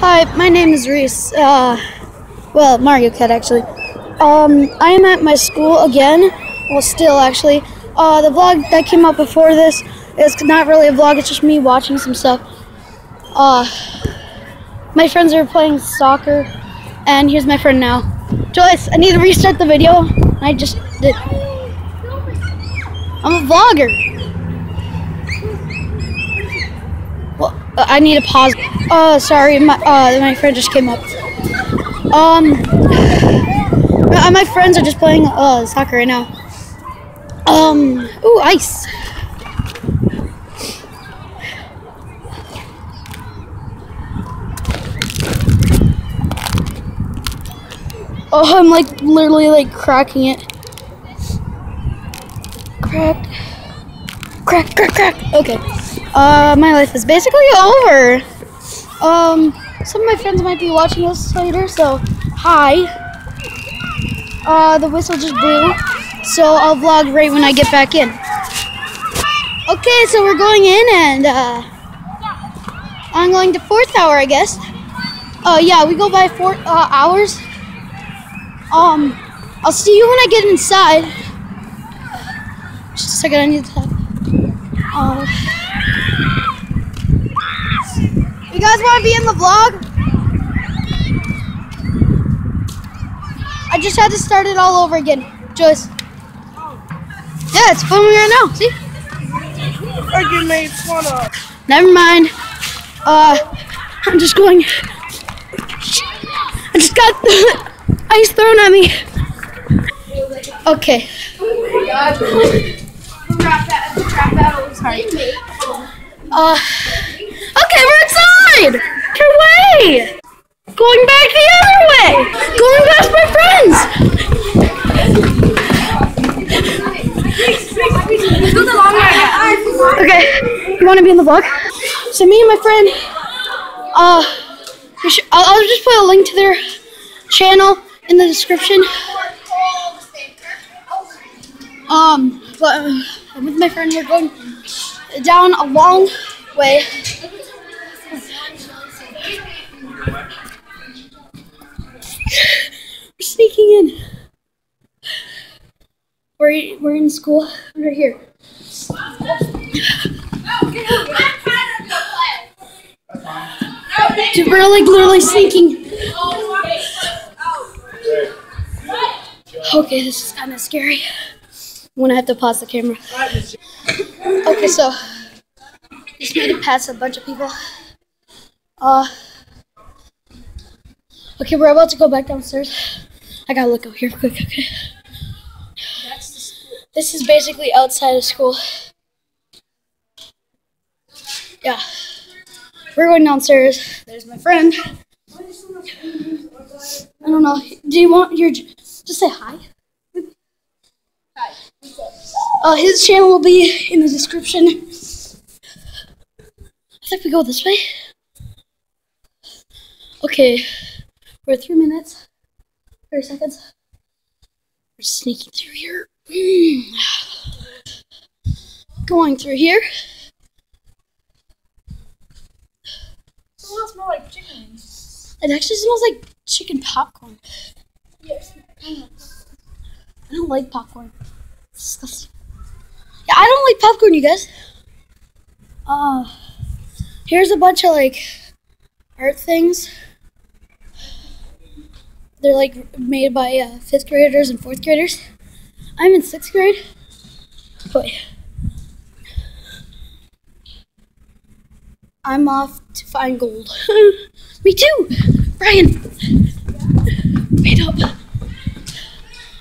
Hi, my name is Reese. Uh, well, Mario Cat actually. Um, I am at my school again. Well, still actually. Uh, the vlog that came out before this is not really a vlog. It's just me watching some stuff. Uh, my friends are playing soccer, and here's my friend now. Joyce, I need to restart the video. I just did. I'm a vlogger. Well, uh, I need to pause. Uh, sorry, my uh, my friend just came up. Um, uh, my friends are just playing uh soccer right now. Um, ooh, ice. Oh, I'm like literally like cracking it. Crack. Crack, crack, crack. Okay. Uh, my life is basically over. Um, some of my friends might be watching this later, so hi. Uh, the whistle just blew, so I'll vlog right when I get back in. Okay, so we're going in, and uh, I'm going to fourth hour, I guess. Oh yeah, we go by four uh, hours. Um, I'll see you when I get inside. Just a second, I need to Uh, you guys want to be in the vlog? I just had to start it all over again. Joyce. Yeah, it's filming right now. See? I made fun of. Never mind. Uh, I'm just going. I just got ice thrown at me. Okay. Sorry. Uh, okay, we're inside. Your way. Going back the other way. Going past my friends. Okay, you want to be in the vlog? So me and my friend, uh, I'll, I'll just put a link to their channel in the description. Um, but uh, with my friend, we're going down a long way. We're sneaking in. We're, we're in school. We're here. Dude, we're like literally sneaking. Okay, this is kind of scary. I'm gonna have to pause the camera. Okay, so just made it past a bunch of people. Uh, okay, we're about to go back downstairs. I gotta look over here quick. Okay. This is basically outside of school. Yeah. We're going downstairs. There's my friend. I don't know. Do you want your just say hi? Uh, his channel will be in the description. I think we go this way. Okay, we're at three minutes, 30 seconds. We're sneaking through here. Going through here. It smell like chicken. It actually smells like chicken popcorn. Yes. I don't like popcorn. Disgusting. Yeah, I don't like popcorn, you guys. Uh, here's a bunch of like art things. They're like made by uh, fifth graders and fourth graders. I'm in sixth grade. But I'm off to find gold. Me too, Brian. Wait up.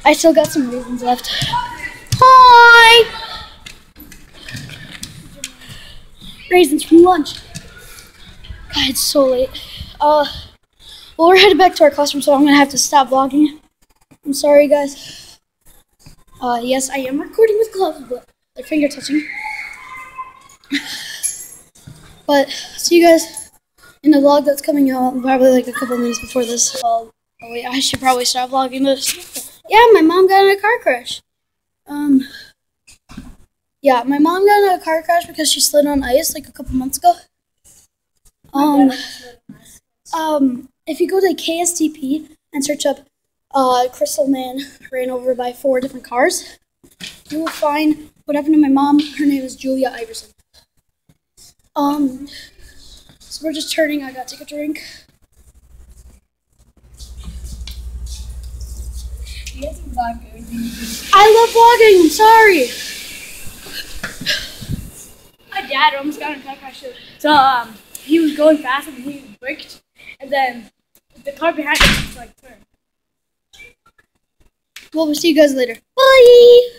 I still got some raisins left. Hi. Raisins from lunch. God, it's so late. Uh, well, we're headed back to our classroom, so I'm gonna have to stop vlogging. I'm sorry, guys. Uh, yes, I am recording with gloves, but they're finger touching. But see you guys in the vlog that's coming out probably like a couple minutes before this. Oh, oh wait, I should probably stop vlogging this. Yeah, my mom got in a car crash. Um, yeah, my mom got in a car crash because she slid on ice like a couple months ago. Um, um, if you go to KSTP and search up uh, Crystal Man ran over by four different cars, you will find what happened to my mom. Her name is Julia Iverson. Um, so we're just turning. I gotta take a drink. He has a vlog everything. I love vlogging. I'm sorry. My dad almost got in a car crash. So um, he was going fast and he braked, and then the car behind him like turned. Well, we'll see you guys later. Bye.